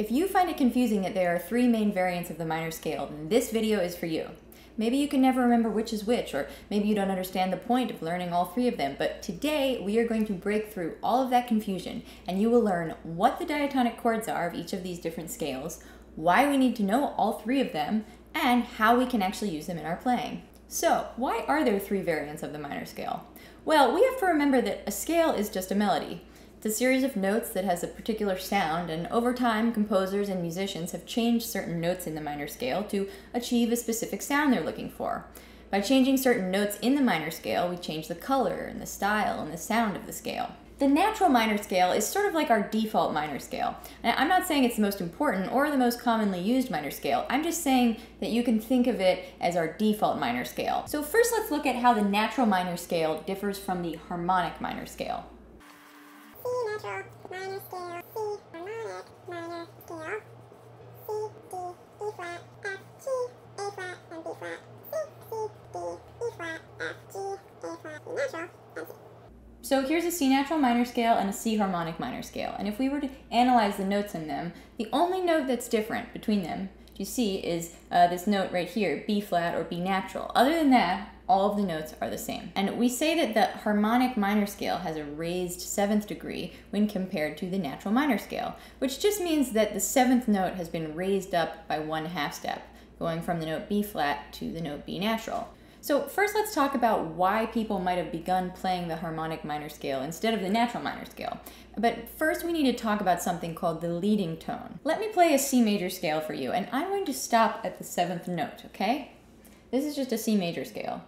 If you find it confusing that there are three main variants of the minor scale, then this video is for you. Maybe you can never remember which is which, or maybe you don't understand the point of learning all three of them, but today we are going to break through all of that confusion and you will learn what the diatonic chords are of each of these different scales, why we need to know all three of them, and how we can actually use them in our playing. So, why are there three variants of the minor scale? Well, we have to remember that a scale is just a melody. It's a series of notes that has a particular sound, and over time, composers and musicians have changed certain notes in the minor scale to achieve a specific sound they're looking for. By changing certain notes in the minor scale, we change the color and the style and the sound of the scale. The natural minor scale is sort of like our default minor scale. Now, I'm not saying it's the most important or the most commonly used minor scale. I'm just saying that you can think of it as our default minor scale. So first let's look at how the natural minor scale differs from the harmonic minor scale. So here's a C natural minor scale and a C harmonic minor scale. And if we were to analyze the notes in them, the only note that's different between them, you see, is uh, this note right here, B flat or B natural. Other than that, all of the notes are the same. And we say that the harmonic minor scale has a raised seventh degree when compared to the natural minor scale, which just means that the seventh note has been raised up by one half step, going from the note B flat to the note B natural. So first let's talk about why people might have begun playing the harmonic minor scale instead of the natural minor scale. But first we need to talk about something called the leading tone. Let me play a C major scale for you, and I'm going to stop at the seventh note, okay? This is just a C major scale.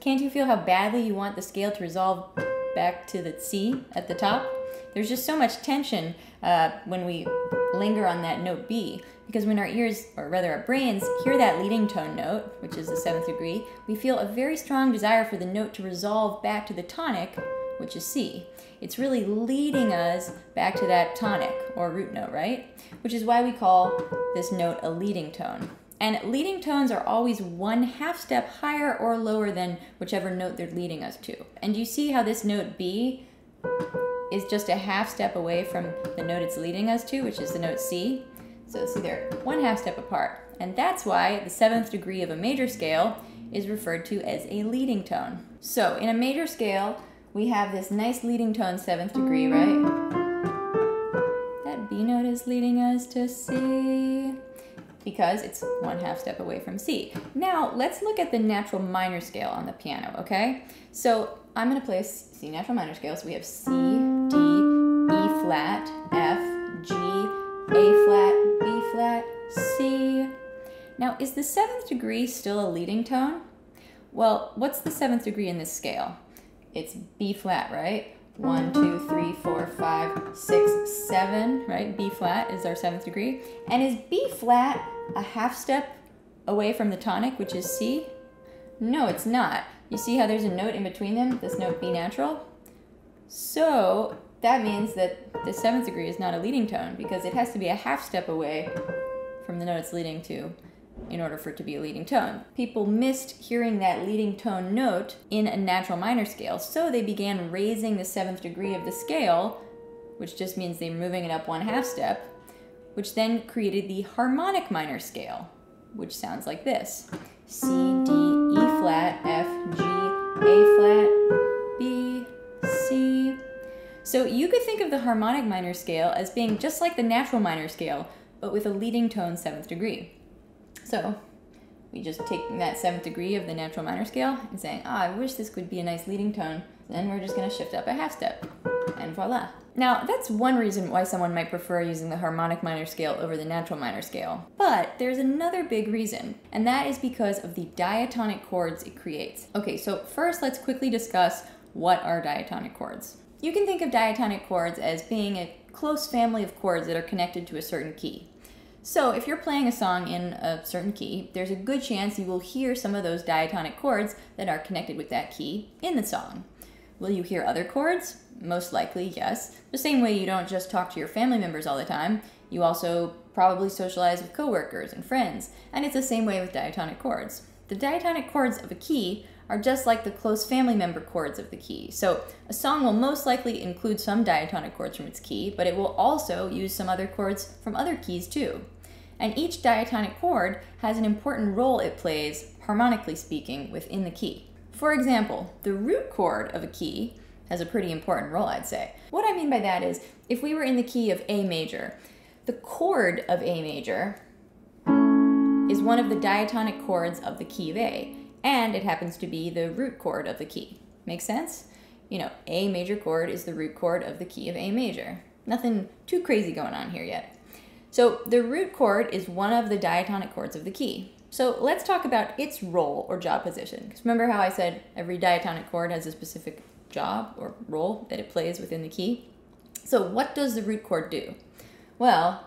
Can't you feel how badly you want the scale to resolve back to the C at the top? There's just so much tension uh, when we linger on that note B, because when our ears, or rather our brains, hear that leading tone note, which is the seventh degree, we feel a very strong desire for the note to resolve back to the tonic, which is C. It's really leading us back to that tonic, or root note, right? Which is why we call this note a leading tone. And leading tones are always one half step higher or lower than whichever note they're leading us to. And you see how this note B is just a half step away from the note it's leading us to, which is the note C. So see they're one half step apart. And that's why the seventh degree of a major scale is referred to as a leading tone. So in a major scale, we have this nice leading tone seventh degree, right? That B note is leading us to C because it's one half step away from C. Now, let's look at the natural minor scale on the piano, okay? So I'm gonna play a C natural minor scale. So we have C, flat, F, G, A flat, B flat, C. Now, is the seventh degree still a leading tone? Well, what's the seventh degree in this scale? It's B flat, right? One, two, three, four, five, six, seven, right? B flat is our seventh degree. And is B flat a half step away from the tonic, which is C? No, it's not. You see how there's a note in between them, this note B natural? So that means that the seventh degree is not a leading tone because it has to be a half step away from the note it's leading to in order for it to be a leading tone. People missed hearing that leading tone note in a natural minor scale, so they began raising the seventh degree of the scale, which just means they're moving it up one half step, which then created the harmonic minor scale, which sounds like this. C, D, E flat, F, G, A flat. So you could think of the harmonic minor scale as being just like the natural minor scale, but with a leading tone seventh degree. So we just take that seventh degree of the natural minor scale and saying, ah, oh, I wish this could be a nice leading tone. Then we're just gonna shift up a half step and voila. Now, that's one reason why someone might prefer using the harmonic minor scale over the natural minor scale. But there's another big reason, and that is because of the diatonic chords it creates. Okay, so first let's quickly discuss what are diatonic chords. You can think of diatonic chords as being a close family of chords that are connected to a certain key. So if you're playing a song in a certain key, there's a good chance you will hear some of those diatonic chords that are connected with that key in the song. Will you hear other chords? Most likely, yes. The same way you don't just talk to your family members all the time, you also probably socialize with coworkers and friends, and it's the same way with diatonic chords. The diatonic chords of a key are just like the close family member chords of the key. So a song will most likely include some diatonic chords from its key, but it will also use some other chords from other keys too. And each diatonic chord has an important role it plays, harmonically speaking, within the key. For example, the root chord of a key has a pretty important role, I'd say. What I mean by that is, if we were in the key of A major, the chord of A major is one of the diatonic chords of the key of A, and it happens to be the root chord of the key. Make sense? You know, A major chord is the root chord of the key of A major. Nothing too crazy going on here yet. So the root chord is one of the diatonic chords of the key. So let's talk about its role or job position. Because remember how I said every diatonic chord has a specific job or role that it plays within the key? So what does the root chord do? Well,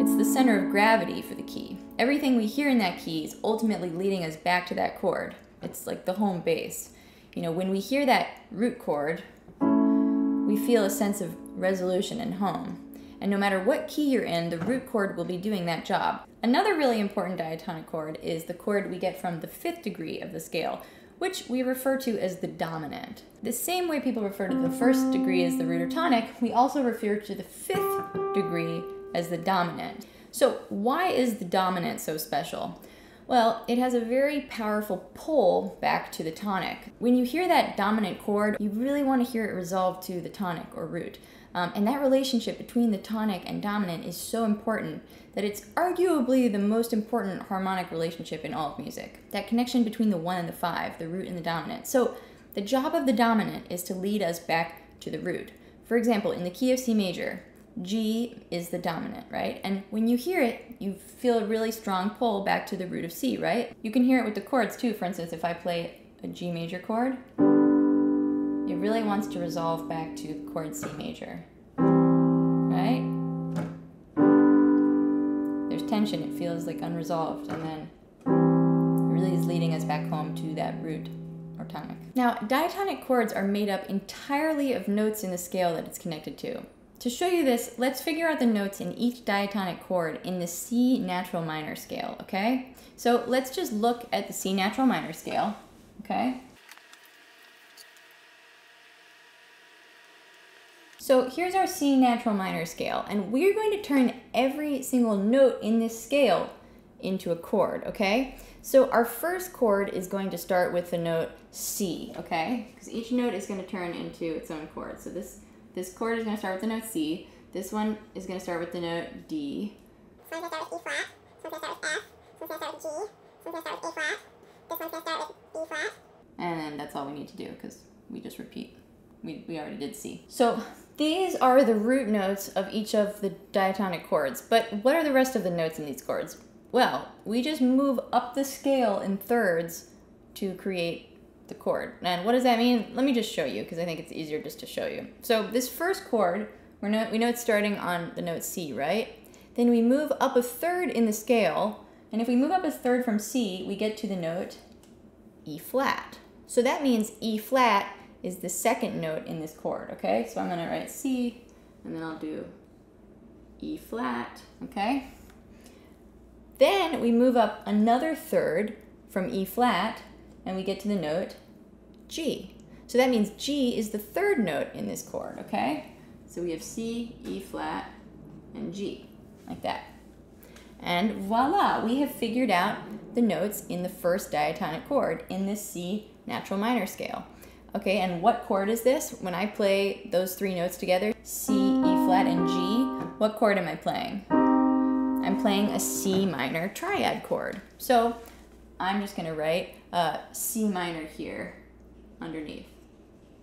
it's the center of gravity for the key. Everything we hear in that key is ultimately leading us back to that chord. It's like the home base. You know, when we hear that root chord, we feel a sense of resolution and home. And no matter what key you're in, the root chord will be doing that job. Another really important diatonic chord is the chord we get from the fifth degree of the scale, which we refer to as the dominant. The same way people refer to the first degree as the root or tonic, we also refer to the fifth degree as the dominant. So why is the dominant so special? Well, it has a very powerful pull back to the tonic. When you hear that dominant chord, you really want to hear it resolve to the tonic or root. Um, and that relationship between the tonic and dominant is so important that it's arguably the most important harmonic relationship in all of music. That connection between the one and the five, the root and the dominant. So the job of the dominant is to lead us back to the root. For example, in the key of C major, G is the dominant, right? And when you hear it, you feel a really strong pull back to the root of C, right? You can hear it with the chords too. For instance, if I play a G major chord, it really wants to resolve back to the chord C major, right? There's tension, it feels like unresolved, and then it really is leading us back home to that root or tonic. Now, diatonic chords are made up entirely of notes in the scale that it's connected to. To show you this, let's figure out the notes in each diatonic chord in the C natural minor scale, okay? So let's just look at the C natural minor scale, okay? So here's our C natural minor scale, and we're going to turn every single note in this scale into a chord, okay? So our first chord is going to start with the note C, okay? Because each note is going to turn into its own chord. So this this chord is going to start with the note C. This one is going to start with the note D. One's going to start with E flat. This one's going to start with F. This one's going to start with G. This one's going to start with A flat. This one's going to start with E flat. And then that's all we need to do because we just repeat. We, we already did C. So these are the root notes of each of the diatonic chords. But what are the rest of the notes in these chords? Well, we just move up the scale in thirds to create the chord. And what does that mean? Let me just show you because I think it's easier just to show you. So this first chord, we know, we know it's starting on the note C, right? Then we move up a third in the scale, and if we move up a third from C, we get to the note E flat. So that means E flat is the second note in this chord, okay? So I'm gonna write C, and then I'll do E flat, okay? Then we move up another third from E flat, and we get to the note G. So that means G is the third note in this chord, okay? So we have C, E flat, and G, like that. And voila, we have figured out the notes in the first diatonic chord in this C natural minor scale. Okay, and what chord is this? When I play those three notes together, C, E flat, and G, what chord am I playing? I'm playing a C minor triad chord. So I'm just gonna write uh, C minor here underneath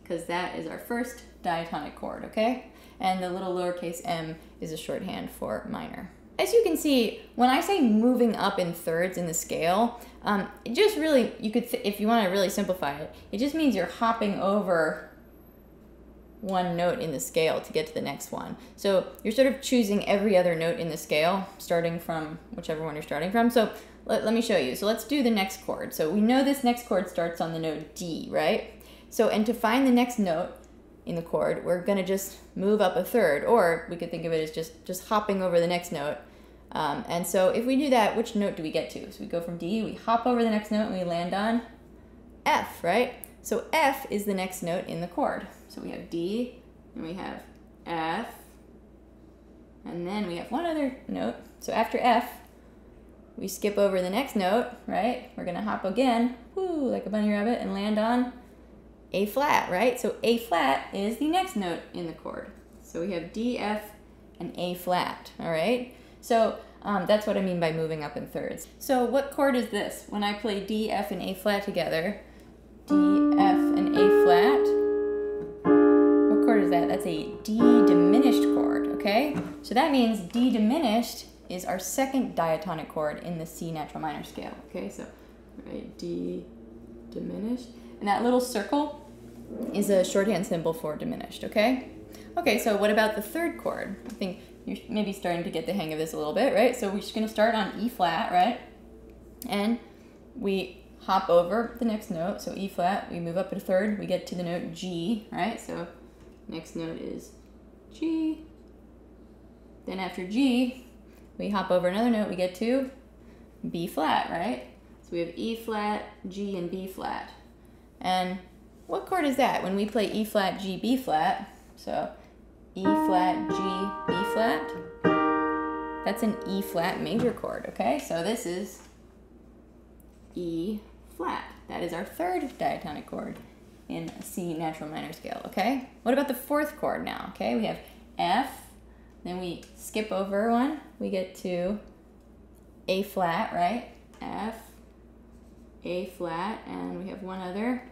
because that is our first diatonic chord, okay? And the little lowercase m is a shorthand for minor. As you can see, when I say moving up in thirds in the scale, um, it just really, you could, if you want to really simplify it, it just means you're hopping over one note in the scale to get to the next one. So you're sort of choosing every other note in the scale, starting from whichever one you're starting from. So let, let me show you. So let's do the next chord. So we know this next chord starts on the note D, right? So, and to find the next note in the chord, we're gonna just move up a third, or we could think of it as just, just hopping over the next note. Um, and so if we do that, which note do we get to? So we go from D, we hop over the next note, and we land on F, right? So F is the next note in the chord. So we have D, and we have F, and then we have one other note. So after F, we skip over the next note, right? We're gonna hop again, whoo, like a bunny rabbit, and land on A flat, right? So A flat is the next note in the chord. So we have D, F, and A flat, all right? So um, that's what I mean by moving up in thirds. So what chord is this? When I play D, F, and A flat together, D, F, and A flat, what chord is that? That's a D diminished chord, okay? So that means D diminished is our second diatonic chord in the C natural minor scale, okay? So, right, D diminished. And that little circle is a shorthand symbol for diminished, okay? Okay, so what about the third chord? I think you're maybe starting to get the hang of this a little bit, right? So we're just gonna start on E flat, right? And we hop over the next note, so E flat, we move up a third, we get to the note G, right? So next note is G. Then after G, we hop over another note, we get to B flat, right? So we have E flat, G, and B flat. And what chord is that? When we play E flat, G, B flat, so E flat, G, B flat, that's an E flat major chord, okay? So this is E flat. That is our third diatonic chord in C natural minor scale, okay? What about the fourth chord now, okay? We have F, then we skip over one, we get to A flat, right? F, A flat, and we have one other.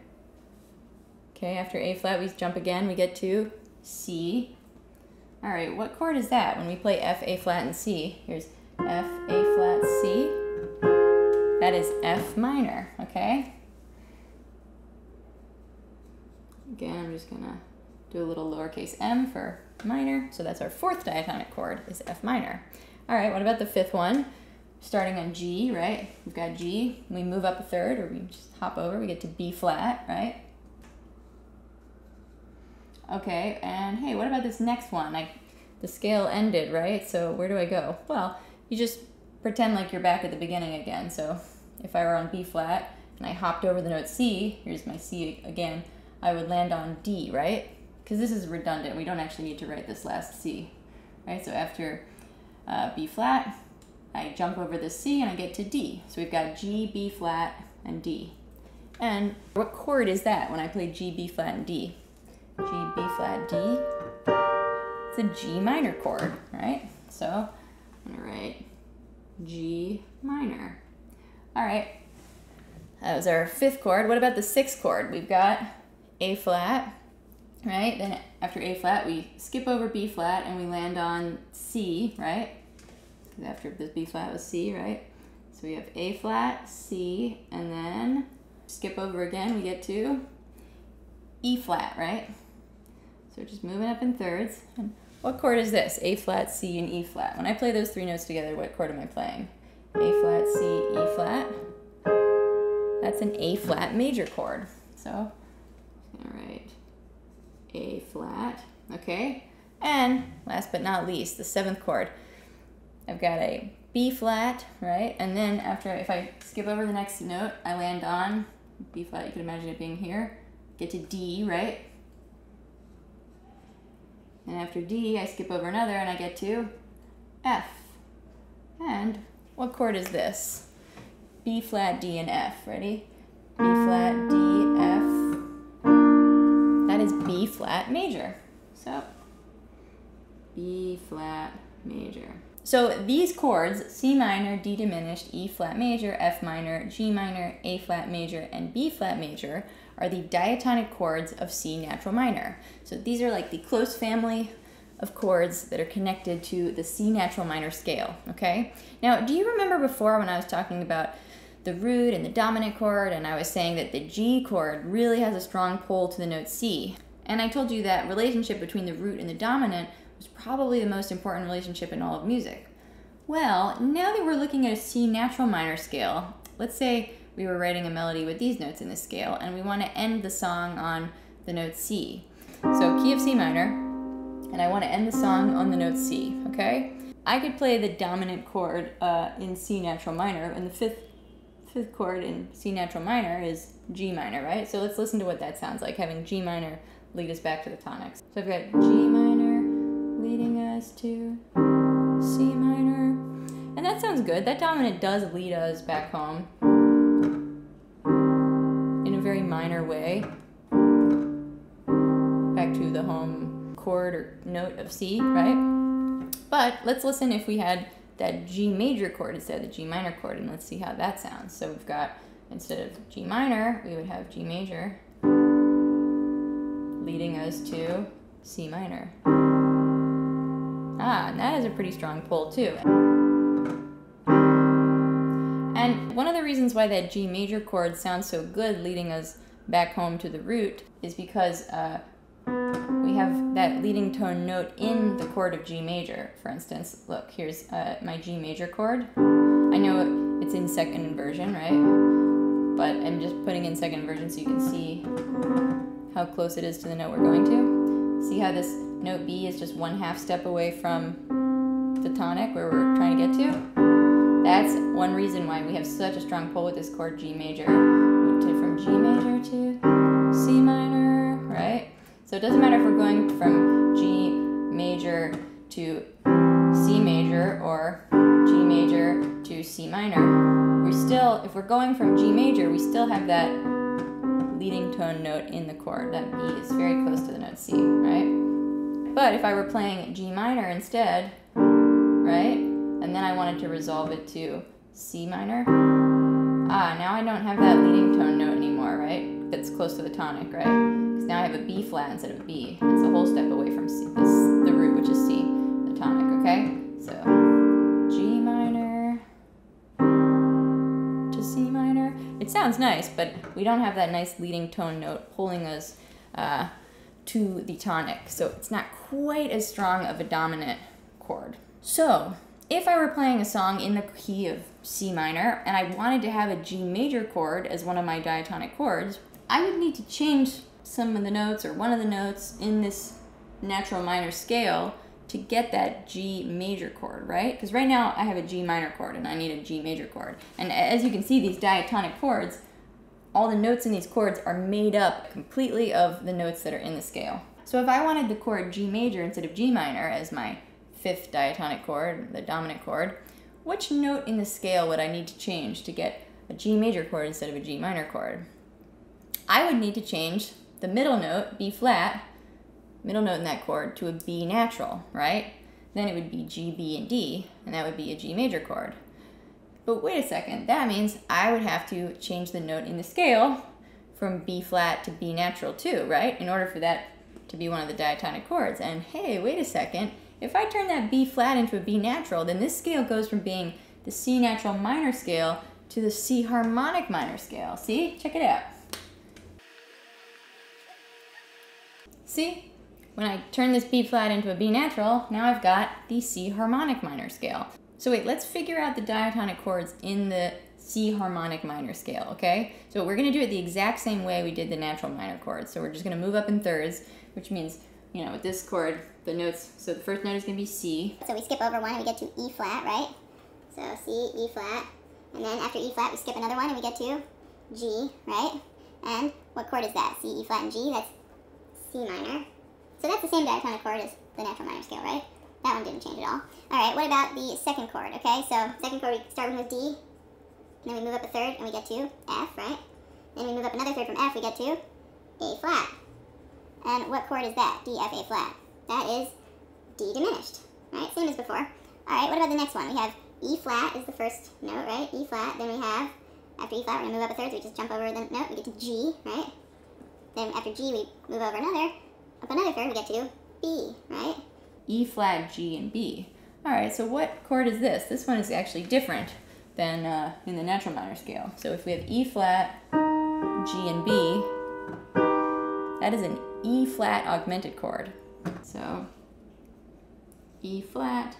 Okay, after A flat, we jump again, we get to C. All right, what chord is that when we play F, A flat, and C? Here's F, A flat, C. That is F minor, okay? Again, I'm just gonna do a little lowercase m for minor. So that's our fourth diatonic chord is F minor. All right, what about the fifth one? Starting on G, right? We've got G, we move up a third or we just hop over, we get to B flat, right? Okay, and hey, what about this next one? Like the scale ended, right? So where do I go? Well, you just pretend like you're back at the beginning again. So if I were on B flat and I hopped over the note C, here's my C again, I would land on D, right? Because this is redundant. We don't actually need to write this last C, right? So after uh, B flat, I jump over the C and I get to D. So we've got G, B flat, and D. And what chord is that when I play G, B flat, and D? G, B flat, D. It's a G minor chord, right? So I'm gonna write G minor. All right, that was our fifth chord. What about the sixth chord? We've got A flat, right? Then after A flat, we skip over B flat and we land on C, right? Because after this B flat was C, right? So we have A flat, C, and then skip over again, we get to E flat, right? So just moving up in thirds. And what chord is this? A flat, C, and E flat. When I play those three notes together, what chord am I playing? A flat, C, E flat. That's an A flat major chord. So. A flat, okay? And last but not least, the seventh chord. I've got a B flat, right? And then after, if I skip over the next note, I land on B flat, you can imagine it being here. Get to D, right? And after D, I skip over another and I get to F. And what chord is this? B flat, D, and F. Ready? B flat, D, B flat major. So B flat major. So these chords, C minor, D diminished, E flat major, F minor, G minor, A flat major, and B flat major are the diatonic chords of C natural minor. So these are like the close family of chords that are connected to the C natural minor scale, okay? Now, do you remember before when I was talking about the root and the dominant chord, and I was saying that the G chord really has a strong pull to the note C. And I told you that relationship between the root and the dominant was probably the most important relationship in all of music. Well, now that we're looking at a C natural minor scale, let's say we were writing a melody with these notes in the scale, and we want to end the song on the note C. So key of C minor, and I want to end the song on the note C, okay? I could play the dominant chord uh, in C natural minor and the fifth fifth chord in C natural minor is G minor, right? So let's listen to what that sounds like, having G minor lead us back to the tonics. So I've got G minor leading us to C minor. And that sounds good. That dominant does lead us back home in a very minor way. Back to the home chord or note of C, right? But let's listen if we had that G major chord instead of the G minor chord, and let's see how that sounds. So we've got, instead of G minor, we would have G major leading us to C minor. Ah, and that is a pretty strong pull too. And one of the reasons why that G major chord sounds so good leading us back home to the root is because uh, we have that leading tone note in the chord of G major. For instance, look, here's uh, my G major chord. I know it's in second inversion, right? But I'm just putting in second inversion so you can see how close it is to the note we're going to. See how this note B is just one half step away from the tonic where we're trying to get to? That's one reason why we have such a strong pull with this chord G major. From G major to C minor, right? So it doesn't matter if we're going from G major to C major or G major to C minor. We're still, if we're going from G major, we still have that leading tone note in the chord. That B is very close to the note C, right? But if I were playing G minor instead, right? And then I wanted to resolve it to C minor. Ah, now I don't have that leading tone note anymore, right? That's close to the tonic, right? Because now I have a B flat instead of a B. It's a whole step away from C, this, the root, which is C, the tonic, okay? So It sounds nice, but we don't have that nice leading tone note pulling us uh, to the tonic. So it's not quite as strong of a dominant chord. So if I were playing a song in the key of C minor and I wanted to have a G major chord as one of my diatonic chords, I would need to change some of the notes or one of the notes in this natural minor scale to get that G major chord, right? Because right now I have a G minor chord and I need a G major chord. And as you can see, these diatonic chords, all the notes in these chords are made up completely of the notes that are in the scale. So if I wanted the chord G major instead of G minor as my fifth diatonic chord, the dominant chord, which note in the scale would I need to change to get a G major chord instead of a G minor chord? I would need to change the middle note, B flat, middle note in that chord, to a B natural, right? Then it would be G, B, and D, and that would be a G major chord. But wait a second, that means I would have to change the note in the scale from B flat to B natural too, right? In order for that to be one of the diatonic chords. And hey, wait a second, if I turn that B flat into a B natural, then this scale goes from being the C natural minor scale to the C harmonic minor scale. See? Check it out. See? When I turn this B flat into a B natural, now I've got the C harmonic minor scale. So wait, let's figure out the diatonic chords in the C harmonic minor scale, okay? So we're gonna do it the exact same way we did the natural minor chords. So we're just gonna move up in thirds, which means, you know, with this chord, the notes, so the first note is gonna be C. So we skip over one and we get to E flat, right? So C, E flat, and then after E flat, we skip another one and we get to G, right? And what chord is that? C, E flat, and G, that's C minor. So that's the same diatonic chord as the natural minor scale, right? That one didn't change at all. All right, what about the second chord, okay? So second chord, we start with D, and then we move up a third, and we get to F, right? Then we move up another third from F, we get to A flat. And what chord is that? D, F, A flat. That is D diminished, right? Same as before. All right, what about the next one? We have E flat is the first note, right? E flat. Then we have, after E flat, we're to move up a third, so we just jump over the note, we get to G, right? Then after G, we move over another, another third, we get to B, right? E flat, G, and B. All right, so what chord is this? This one is actually different than uh, in the natural minor scale. So if we have E flat, G, and B, that is an E flat augmented chord. So E flat,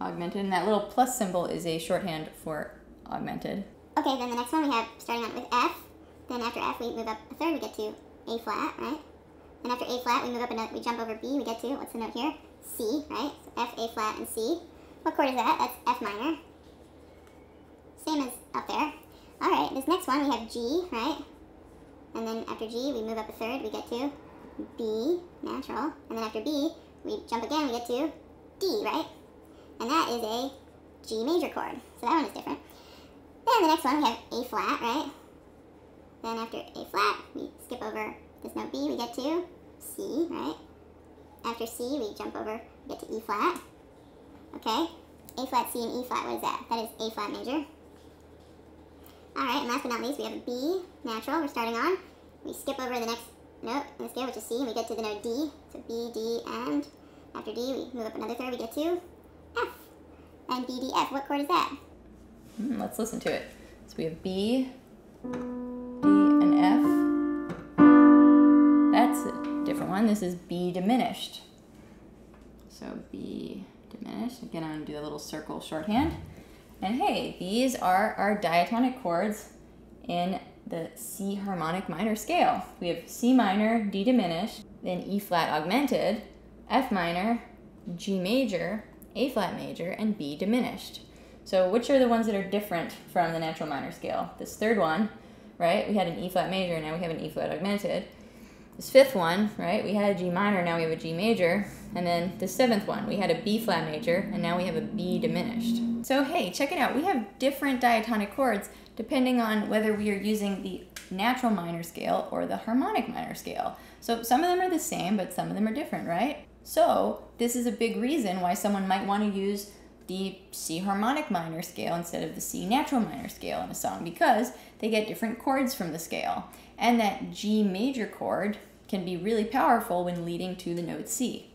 augmented, and that little plus symbol is a shorthand for augmented. Okay, then the next one we have starting out with F. Then after F, we move up a third, we get to a flat, right? And after A flat, we move up another, we jump over B, we get to, what's the note here? C, right? So F, A flat, and C. What chord is that? That's F minor. Same as up there. All right, this next one we have G, right? And then after G, we move up a third, we get to B, natural. And then after B, we jump again, we get to D, right? And that is a G major chord. So that one is different. Then the next one, we have A flat, right? Then after A flat, we skip over this note B, we get to C, right? After C, we jump over, get to E flat. Okay? A flat, C, and E flat, what is that? That is A flat major. Alright, and last but not least, we have a B natural we're starting on. We skip over the next note in the scale, which is C, and we get to the note D. So B, D, and after D, we move up another third, we get to F. And B, D, F. What chord is that? Hmm, let's listen to it. So we have B, 1, this is b diminished. So b diminished, again I'm gonna do a little circle shorthand. And hey, these are our diatonic chords in the C harmonic minor scale. We have C minor, D diminished, then E flat augmented, F minor, G major, A flat major, and B diminished. So which are the ones that are different from the natural minor scale? This third one, right? We had an E flat major, now we have an E flat augmented. This fifth one, right? We had a G minor, now we have a G major. And then the seventh one, we had a B flat major, and now we have a B diminished. So hey, check it out. We have different diatonic chords depending on whether we are using the natural minor scale or the harmonic minor scale. So some of them are the same, but some of them are different, right? So this is a big reason why someone might want to use the C harmonic minor scale instead of the C natural minor scale in a song because they get different chords from the scale. And that G major chord can be really powerful when leading to the note C.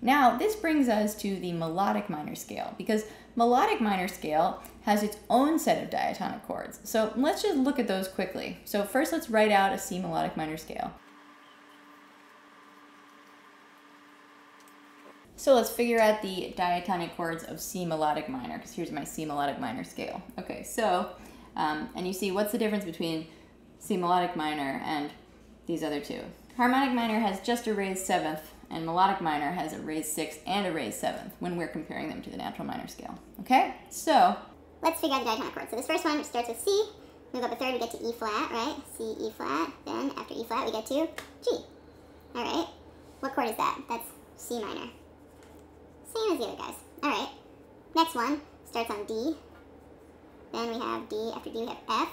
Now, this brings us to the melodic minor scale because melodic minor scale has its own set of diatonic chords. So let's just look at those quickly. So first let's write out a C melodic minor scale. So let's figure out the diatonic chords of C melodic minor because here's my C melodic minor scale. Okay, so, um, and you see what's the difference between C melodic minor and these other two? Harmonic minor has just a raised seventh, and melodic minor has a raised sixth and a raised seventh when we're comparing them to the natural minor scale. Okay, so let's figure out the diatonic chords. So this first one starts with C, move up a third, we get to E flat, right? C, E flat. Then after E flat, we get to G. All right. What chord is that? That's C minor. Same as the other guys. All right. Next one starts on D. Then we have D. After D, we have F.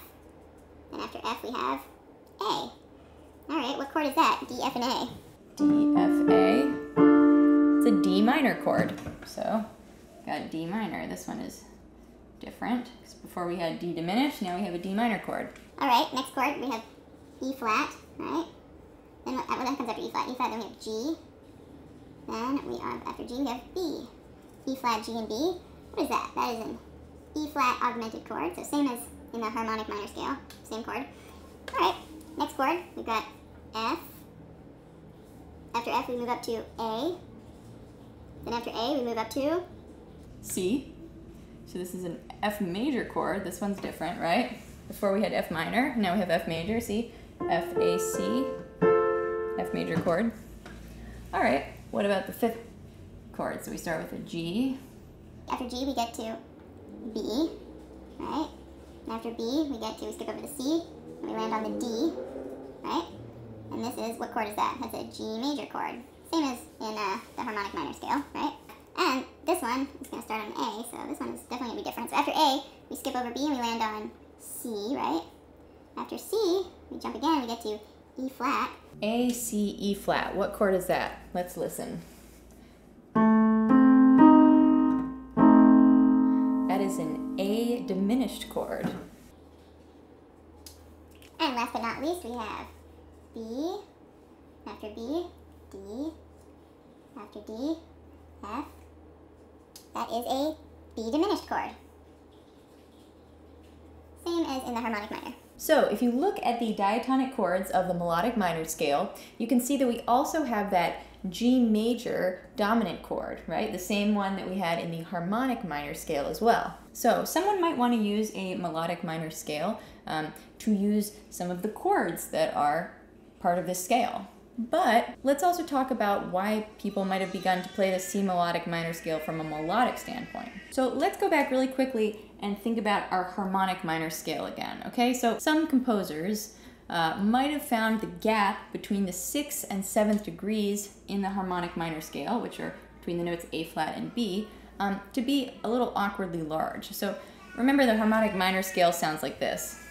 Then after F, we have A. All right, what chord is that? D, F, and A. D, F, A. It's a D minor chord. So, got D minor. This one is different. Because Before we had D diminished, now we have a D minor chord. All right, next chord, we have E flat, right? Then what, what comes after E flat? E flat, then we have G. Then we have, after G, we have B. E flat, G, and B. What is that? That is an E flat augmented chord. So same as in the harmonic minor scale, same chord. All right, next chord, we've got F. After F, we move up to A. Then after A, we move up to C. So this is an F major chord. This one's different, right? Before we had F minor, now we have F major. See, F, A, C, F major chord. All right, what about the fifth chord? So we start with a G. After G, we get to B, right? And after B, we get to, we skip over the C, and we land on the D, right? And this is, what chord is that? That's a G major chord. Same as in uh, the harmonic minor scale, right? And this one is going to start on A, so this one is definitely going to be different. So after A, we skip over B and we land on C, right? After C, we jump again, we get to E flat. A, C, E flat. What chord is that? Let's listen. That is an A diminished chord. And last but not least, we have B, after B, D, after D, F. That is a B diminished chord. Same as in the harmonic minor. So if you look at the diatonic chords of the melodic minor scale, you can see that we also have that G major dominant chord, right? The same one that we had in the harmonic minor scale as well. So someone might want to use a melodic minor scale um, to use some of the chords that are part of this scale. But let's also talk about why people might have begun to play the C melodic minor scale from a melodic standpoint. So let's go back really quickly and think about our harmonic minor scale again, okay? So some composers uh, might have found the gap between the sixth and seventh degrees in the harmonic minor scale, which are between the notes A flat and B, um, to be a little awkwardly large. So remember the harmonic minor scale sounds like this.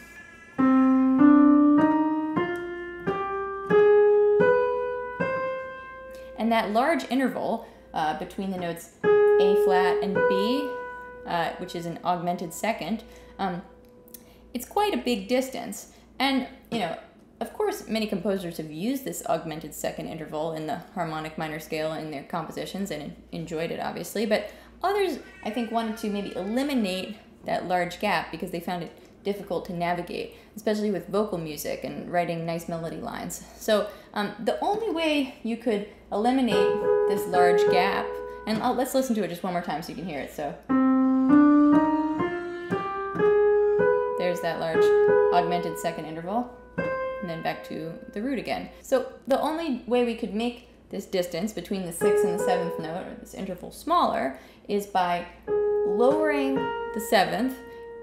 And that large interval uh, between the notes A flat and B, uh, which is an augmented second, um, it's quite a big distance. And, you know, of course, many composers have used this augmented second interval in the harmonic minor scale in their compositions and enjoyed it, obviously. But others, I think, wanted to maybe eliminate that large gap because they found it difficult to navigate, especially with vocal music and writing nice melody lines. So um, the only way you could eliminate this large gap, and I'll, let's listen to it just one more time so you can hear it. So there's that large augmented second interval, and then back to the root again. So the only way we could make this distance between the sixth and the seventh note, or this interval smaller, is by lowering the seventh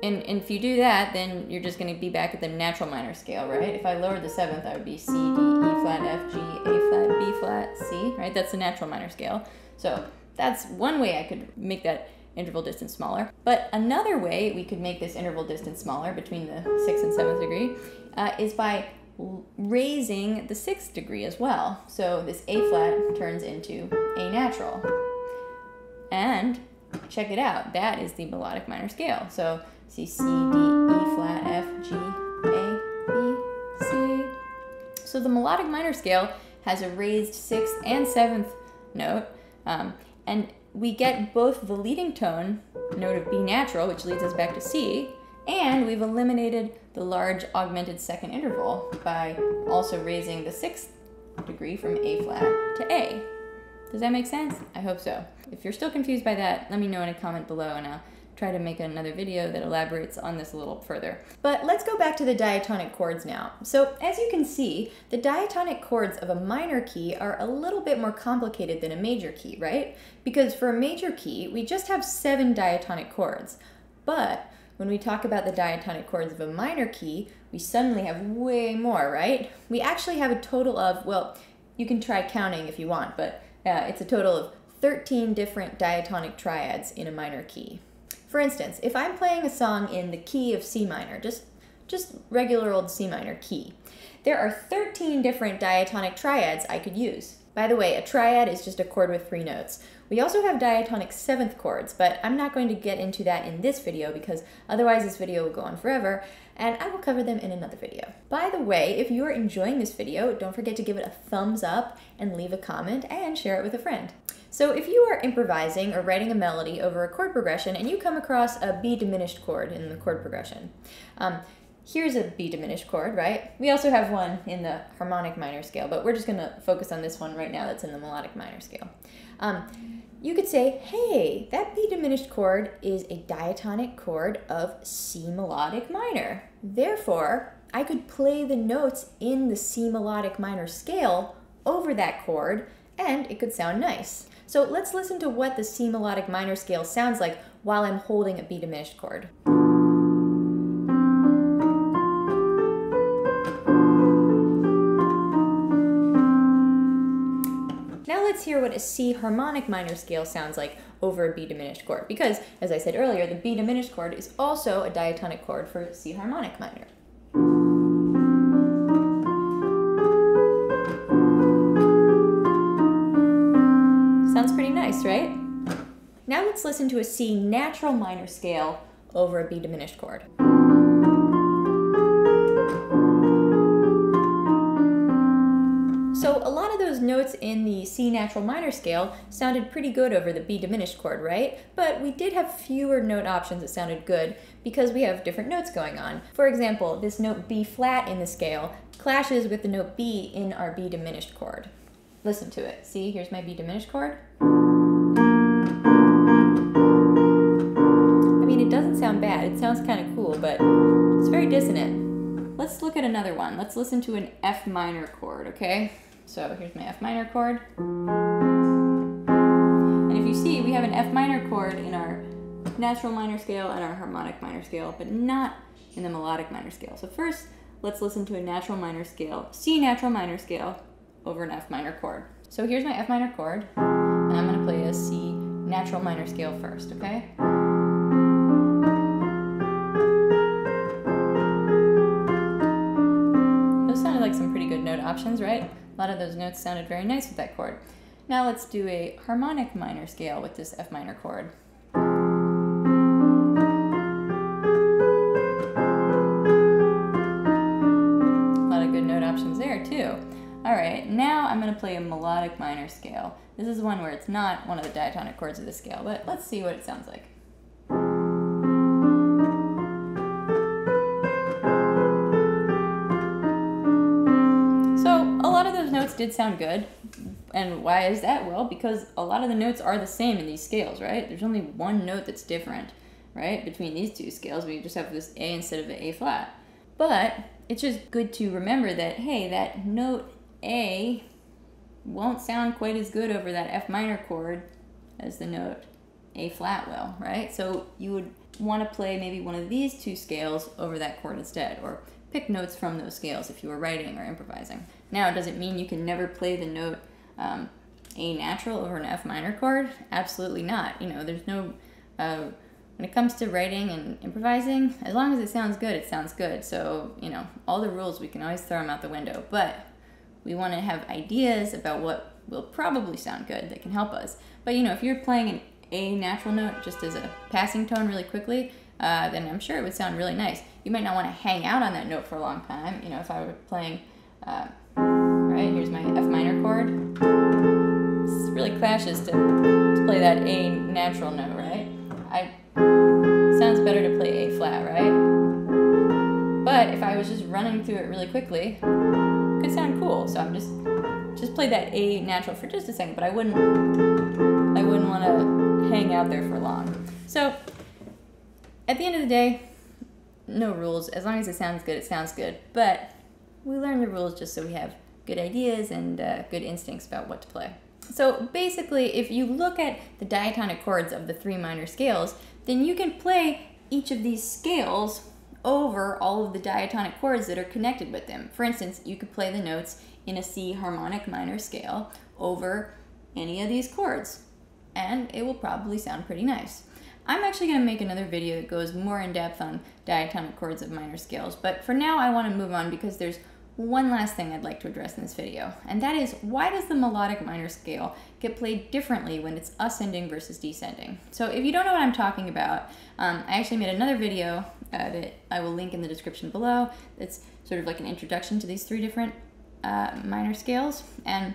and, and if you do that, then you're just going to be back at the natural minor scale, right? If I lowered the seventh, I would be C, D, E flat, F, G, A flat, B flat, C, right? That's the natural minor scale. So that's one way I could make that interval distance smaller. But another way we could make this interval distance smaller between the sixth and seventh degree uh, is by raising the sixth degree as well. So this A flat turns into A natural. And check it out, that is the melodic minor scale. So see C, D, E flat, F, G, A, B, C. So the melodic minor scale has a raised sixth and seventh note, um, and we get both the leading tone, note of B natural, which leads us back to C, and we've eliminated the large augmented second interval by also raising the sixth degree from A flat to A. Does that make sense? I hope so. If you're still confused by that, let me know in a comment below and I'll try to make another video that elaborates on this a little further. But let's go back to the diatonic chords now. So as you can see, the diatonic chords of a minor key are a little bit more complicated than a major key, right? Because for a major key, we just have seven diatonic chords. But when we talk about the diatonic chords of a minor key, we suddenly have way more, right? We actually have a total of, well, you can try counting if you want, but uh, it's a total of 13 different diatonic triads in a minor key. For instance, if I'm playing a song in the key of C minor, just, just regular old C minor key, there are 13 different diatonic triads I could use. By the way, a triad is just a chord with three notes. We also have diatonic seventh chords, but I'm not going to get into that in this video because otherwise this video will go on forever, and I will cover them in another video. By the way, if you are enjoying this video, don't forget to give it a thumbs up and leave a comment and share it with a friend. So if you are improvising or writing a melody over a chord progression and you come across a B diminished chord in the chord progression, um, here's a B diminished chord, right? We also have one in the harmonic minor scale, but we're just going to focus on this one right now that's in the melodic minor scale. Um, you could say, hey, that B diminished chord is a diatonic chord of C melodic minor. Therefore, I could play the notes in the C melodic minor scale over that chord and it could sound nice. So let's listen to what the C melodic minor scale sounds like while I'm holding a B diminished chord. Now let's hear what a C harmonic minor scale sounds like over a B diminished chord because, as I said earlier, the B diminished chord is also a diatonic chord for C harmonic minor. Now let's listen to a C natural minor scale over a B diminished chord. So a lot of those notes in the C natural minor scale sounded pretty good over the B diminished chord, right? But we did have fewer note options that sounded good because we have different notes going on. For example, this note B flat in the scale clashes with the note B in our B diminished chord. Listen to it. See, here's my B diminished chord. Look at another one. Let's listen to an F minor chord, okay? So here's my F minor chord. And if you see, we have an F minor chord in our natural minor scale and our harmonic minor scale, but not in the melodic minor scale. So first, let's listen to a natural minor scale, C natural minor scale over an F minor chord. So here's my F minor chord, and I'm gonna play a C natural minor scale first, okay? Options, right? A lot of those notes sounded very nice with that chord. Now let's do a harmonic minor scale with this F minor chord. A lot of good note options there too. All right, now I'm gonna play a melodic minor scale. This is one where it's not one of the diatonic chords of the scale, but let's see what it sounds like. Notes did sound good. And why is that? Well, because a lot of the notes are the same in these scales, right? There's only one note that's different, right? Between these two scales, we just have this A instead of the A flat. But it's just good to remember that, hey, that note a won't sound quite as good over that F minor chord as the note A flat will, right? So you would want to play maybe one of these two scales over that chord instead, or pick notes from those scales if you were writing or improvising. Now, does it mean you can never play the note um, A natural over an F minor chord? Absolutely not. You know, there's no, uh, when it comes to writing and improvising, as long as it sounds good, it sounds good. So, you know, all the rules, we can always throw them out the window. But we want to have ideas about what will probably sound good that can help us. But you know, if you're playing an A natural note just as a passing tone really quickly, uh, then I'm sure it would sound really nice. You might not want to hang out on that note for a long time. You know, if I were playing, uh, right, here's my F minor chord. This really clashes to, to play that A natural note, right? I sounds better to play A flat, right? But if I was just running through it really quickly, it could sound cool. So I'm just just play that A natural for just a second, but I wouldn't I wouldn't want to hang out there for long. So at the end of the day, no rules. As long as it sounds good, it sounds good. But we learn the rules just so we have good ideas and uh, good instincts about what to play. So basically, if you look at the diatonic chords of the three minor scales, then you can play each of these scales over all of the diatonic chords that are connected with them. For instance, you could play the notes in a C harmonic minor scale over any of these chords, and it will probably sound pretty nice. I'm actually going to make another video that goes more in depth on diatonic chords of minor scales, but for now I want to move on because there's one last thing I'd like to address in this video, and that is why does the melodic minor scale get played differently when it's ascending versus descending? So if you don't know what I'm talking about, um, I actually made another video uh, that I will link in the description below. It's sort of like an introduction to these three different uh, minor scales, and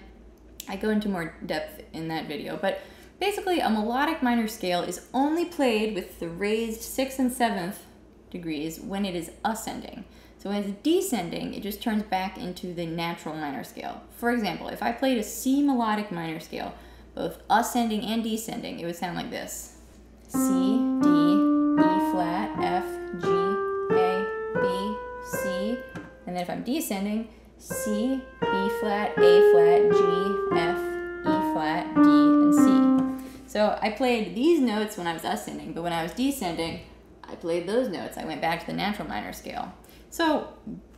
I go into more depth in that video. But basically, a melodic minor scale is only played with the raised sixth and seventh degrees when it is ascending. So it's descending, it just turns back into the natural minor scale. For example, if I played a C melodic minor scale, both ascending and descending, it would sound like this. C, D, E flat, F, G, A, B, C, and then if I'm descending, C, B flat, A flat, G, F, E flat, D, and C. So I played these notes when I was ascending, but when I was descending, I played those notes. I went back to the natural minor scale. So,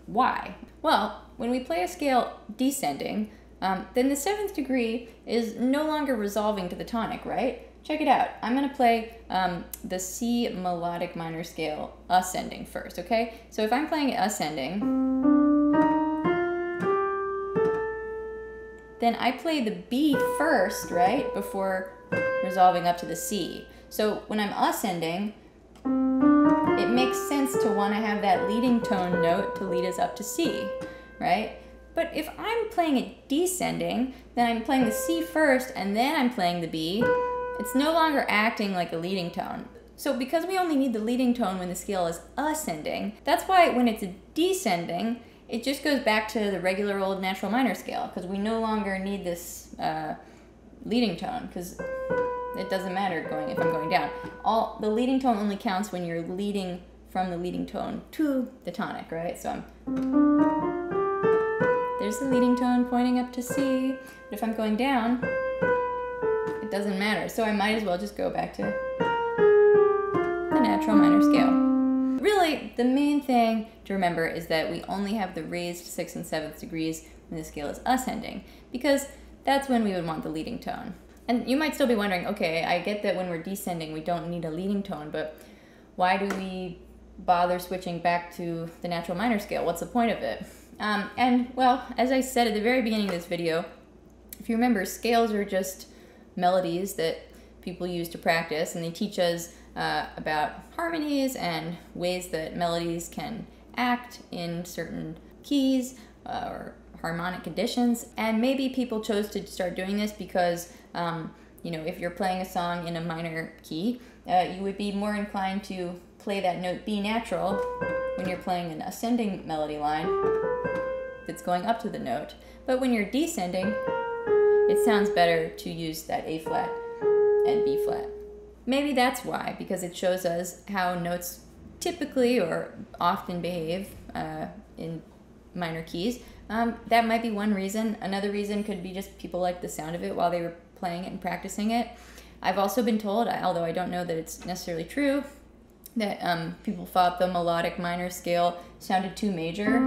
why? Well, when we play a scale descending, um, then the seventh degree is no longer resolving to the tonic, right? Check it out. I'm going to play um, the C melodic minor scale ascending first, okay? So if I'm playing ascending, then I play the B first, right? Before resolving up to the C. So when I'm ascending, to want to have that leading tone note to lead us up to C, right? But if I'm playing it descending, then I'm playing the C first and then I'm playing the B, it's no longer acting like a leading tone. So because we only need the leading tone when the scale is ascending, that's why when it's descending, it just goes back to the regular old natural minor scale because we no longer need this uh, leading tone because it doesn't matter going if I'm going down. All the leading tone only counts when you're leading from the leading tone to the tonic, right? So I'm there's the leading tone pointing up to C. But if I'm going down, it doesn't matter. So I might as well just go back to the natural minor scale. Really, the main thing to remember is that we only have the raised 6th and 7th degrees when the scale is ascending, because that's when we would want the leading tone. And you might still be wondering, okay, I get that when we're descending we don't need a leading tone, but why do we bother switching back to the natural minor scale? What's the point of it? Um, and well, as I said at the very beginning of this video, if you remember, scales are just melodies that people use to practice, and they teach us uh, about harmonies and ways that melodies can act in certain keys uh, or harmonic conditions. And maybe people chose to start doing this because, um, you know, if you're playing a song in a minor key, uh, you would be more inclined to play that note B natural when you're playing an ascending melody line that's going up to the note. But when you're descending, it sounds better to use that A flat and B flat. Maybe that's why, because it shows us how notes typically or often behave uh, in minor keys. Um, that might be one reason. Another reason could be just people like the sound of it while they were playing it and practicing it. I've also been told, although I don't know that it's necessarily true, that um, people thought the melodic minor scale sounded too major.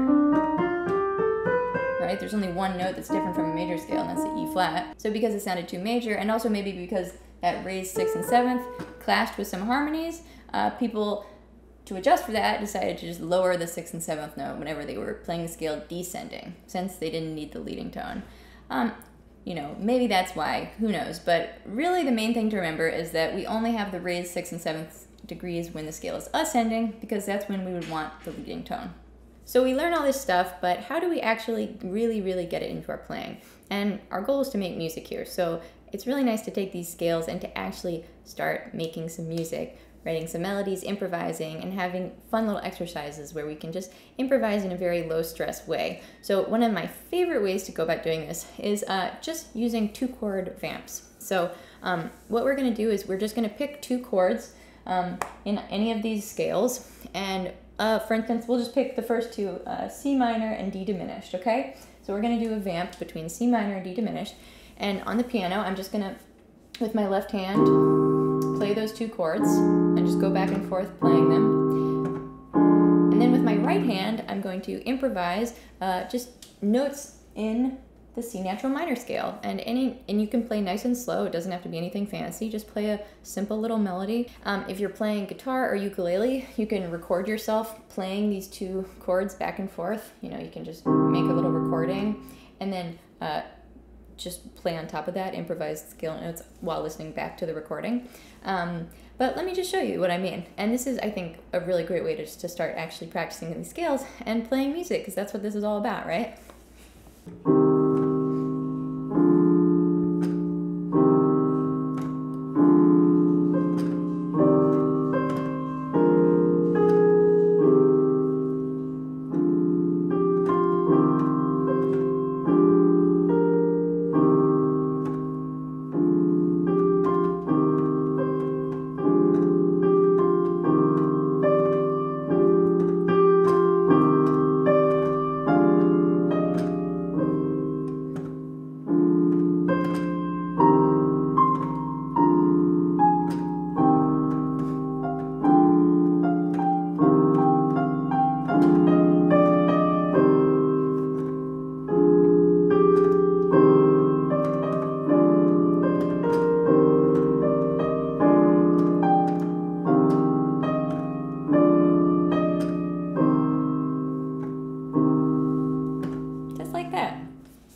Right? There's only one note that's different from a major scale, and that's the E flat. So because it sounded too major, and also maybe because that raised sixth and seventh clashed with some harmonies, uh, people to adjust for that decided to just lower the sixth and seventh note whenever they were playing the scale descending, since they didn't need the leading tone. Um, you know, maybe that's why, who knows. But really, the main thing to remember is that we only have the raised sixth and seventh degrees when the scale is ascending, because that's when we would want the leading tone. So we learn all this stuff, but how do we actually really, really get it into our playing? And our goal is to make music here, so it's really nice to take these scales and to actually start making some music writing some melodies, improvising, and having fun little exercises where we can just improvise in a very low stress way. So, one of my favorite ways to go about doing this is uh, just using two chord vamps. So, um, what we're going to do is we're just going to pick two chords um, in any of these scales, and uh, for instance, we'll just pick the first two uh, C minor and D diminished, okay? So, we're going to do a vamp between C minor and D diminished, and on the piano, I'm just going to, with my left hand, play those two chords and just go back and forth playing them. And then with my right hand, I'm going to improvise uh, just notes in the C natural minor scale. And any and you can play nice and slow. It doesn't have to be anything fancy. Just play a simple little melody. Um, if you're playing guitar or ukulele, you can record yourself playing these two chords back and forth. You know, you can just make a little recording and then uh, just play on top of that, improvised scale notes while listening back to the recording. Um, but let me just show you what I mean. And this is, I think, a really great way to, to start actually practicing these scales and playing music, because that's what this is all about, right?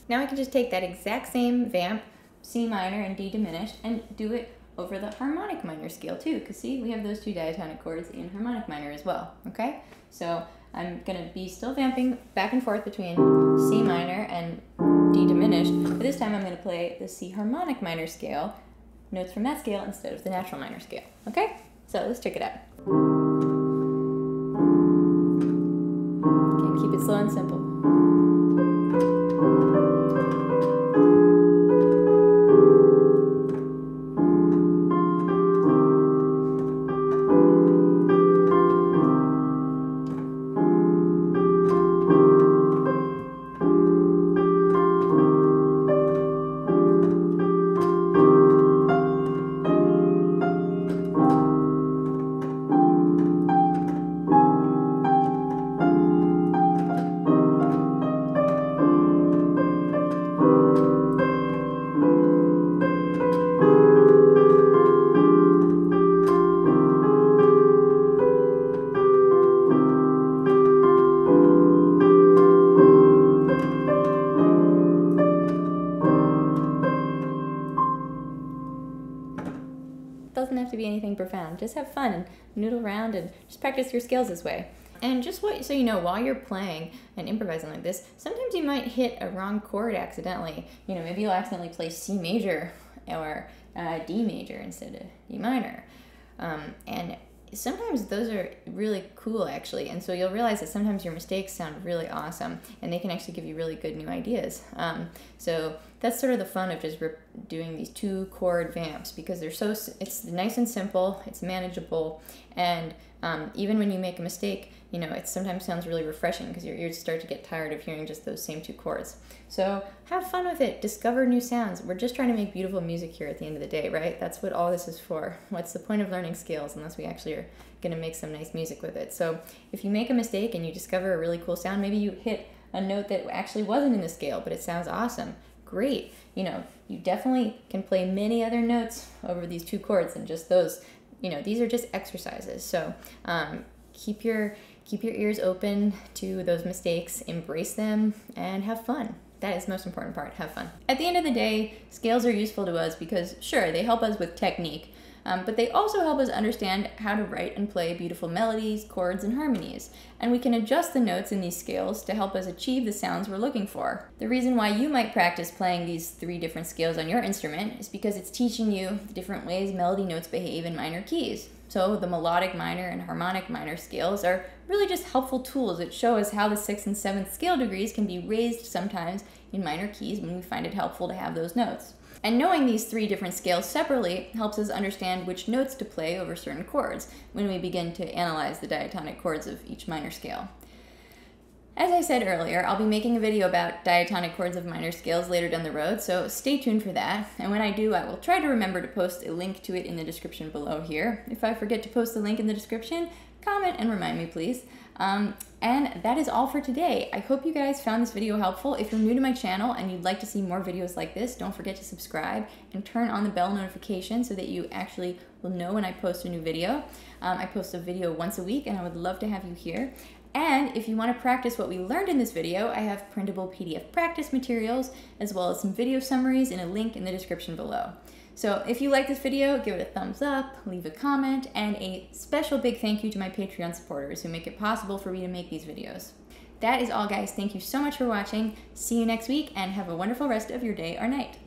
Now I can just take that exact same vamp, C minor and D diminished, and do it over the harmonic minor scale too. Because see, we have those two diatonic chords in harmonic minor as well, okay? So I'm gonna be still vamping back and forth between C minor and D diminished, but this time I'm gonna play the C harmonic minor scale, notes from that scale instead of the natural minor scale, okay? So let's check it out. Okay, keep it slow and simple. Doesn't have to be anything profound. Just have fun and noodle around and just practice your scales this way. And just what, so you know, while you're playing and improvising like this, sometimes you might hit a wrong chord accidentally. You know, maybe you'll accidentally play C major or uh, D major instead of D minor. Um, and sometimes those are really cool actually and so you'll realize that sometimes your mistakes sound really awesome and they can actually give you really good new ideas. Um, so that's sort of the fun of just doing these two chord vamps because they're so it's nice and simple it's manageable and um, even when you make a mistake you know it sometimes sounds really refreshing because your ears start to get tired of hearing just those same two chords. So have fun with it. Discover new sounds. We're just trying to make beautiful music here at the end of the day right? That's what all this is for. What's the point of learning scales unless we actually are going to make some nice music with it? So if you make a mistake and you discover a really cool sound maybe you hit a note that actually wasn't in the scale but it sounds awesome. Great. You know, you definitely can play many other notes over these two chords than just those. You know, these are just exercises. So um, keep your keep your ears open to those mistakes, embrace them, and have fun. That is the most important part. Have fun. At the end of the day, scales are useful to us because, sure, they help us with technique, um, but they also help us understand how to write and play beautiful melodies, chords, and harmonies. And we can adjust the notes in these scales to help us achieve the sounds we're looking for. The reason why you might practice playing these three different scales on your instrument is because it's teaching you the different ways melody notes behave in minor keys. So the melodic minor and harmonic minor scales are really just helpful tools that show us how the sixth and seventh scale degrees can be raised sometimes in minor keys when we find it helpful to have those notes. And knowing these three different scales separately helps us understand which notes to play over certain chords when we begin to analyze the diatonic chords of each minor scale. As I said earlier, I'll be making a video about diatonic chords of minor scales later down the road, so stay tuned for that. And when I do, I will try to remember to post a link to it in the description below here. If I forget to post the link in the description, comment and remind me, please. Um, and that is all for today. I hope you guys found this video helpful. If you're new to my channel and you'd like to see more videos like this, don't forget to subscribe and turn on the bell notification so that you actually will know when I post a new video. Um, I post a video once a week and I would love to have you here. And if you want to practice what we learned in this video, I have printable PDF practice materials as well as some video summaries and a link in the description below. So if you like this video, give it a thumbs up, leave a comment, and a special big thank you to my Patreon supporters who make it possible for me to make these videos. That is all guys, thank you so much for watching, see you next week, and have a wonderful rest of your day or night.